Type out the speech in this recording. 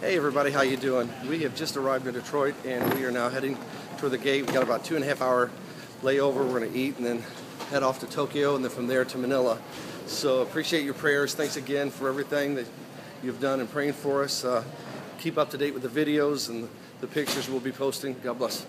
Hey everybody, how you doing? We have just arrived in Detroit and we are now heading toward the gate. We got about two and a half hour layover. We're going to eat and then head off to Tokyo and then from there to Manila. So appreciate your prayers. Thanks again for everything that you've done and praying for us. Uh, keep up to date with the videos and the pictures we'll be posting. God bless.